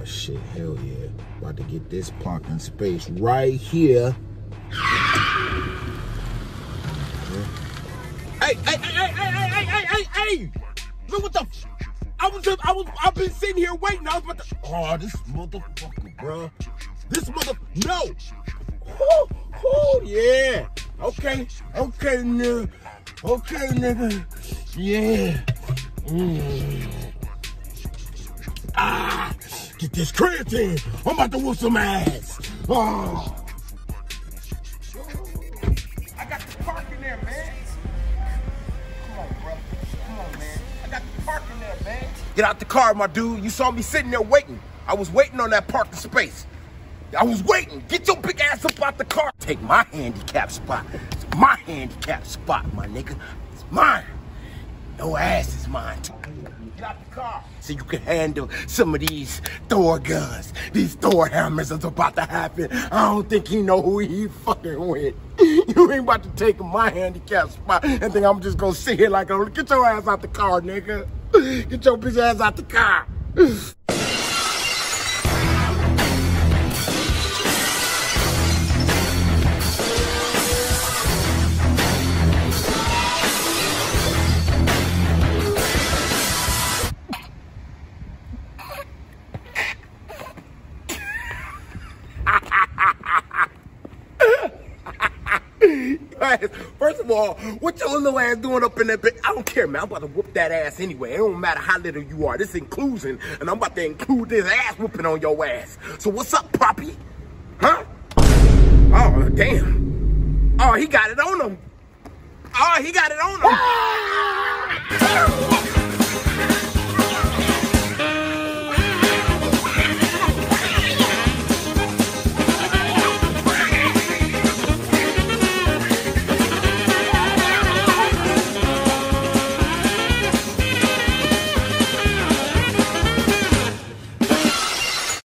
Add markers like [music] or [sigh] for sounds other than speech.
Oh shit, hell yeah. About to get this parking space right here. Hey, hey, hey, hey, hey, hey, hey, hey, hey! Look what the f- I was just, I was, I've been sitting here waiting. I was about to, oh, this motherfucker, bro. This mother, no. Oh, oh, yeah. Okay, okay, nigga. Okay, nigga. Yeah. Mm. Get this creatine. I'm about to whoop some ass. Oh. I got the park in there, man. Come on, bro. Come on, man. I got the park in there, man. Get out the car, my dude. You saw me sitting there waiting. I was waiting on that parking space. I was waiting. Get your big ass up out the car. Take my handicap spot. It's my handicap spot, my nigga. It's mine. No ass is mine. Get out the car. So you can handle some of these Thor guns. These Thor hammers that's about to happen. I don't think he know who he fucking with. [laughs] You ain't about to take my handicap spot and think I'm just gonna sit here like, a, get your ass out the car, nigga. Get your bitch ass out the car. [laughs] ass. First of all, what your little ass doing up in that bed? I don't care, man. I'm about to whoop that ass anyway. It don't matter how little you are. This inclusion, and I'm about to include this ass whooping on your ass. So what's up, Poppy? Huh? Oh, damn. Oh, he got it on him. Oh, he got it on him. Ah!